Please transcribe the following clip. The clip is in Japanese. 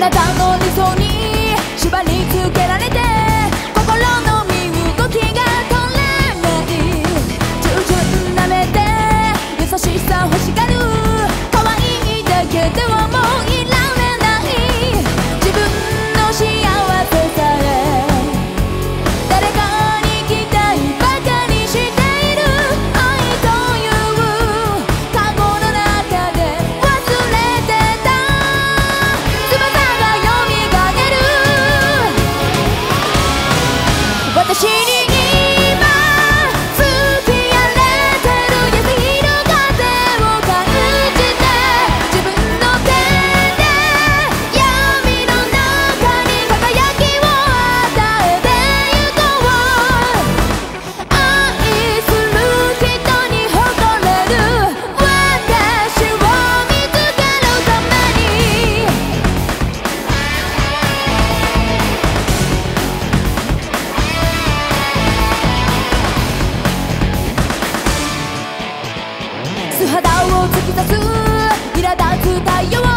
あなたの理想に縛りつけられてを突き刺す。苛立つ太陽